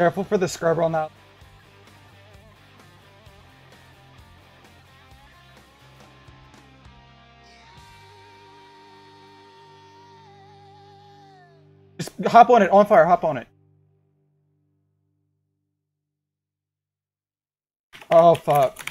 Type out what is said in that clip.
Careful for the scrubber on that. Just hop on it, on fire, hop on it. Oh fuck.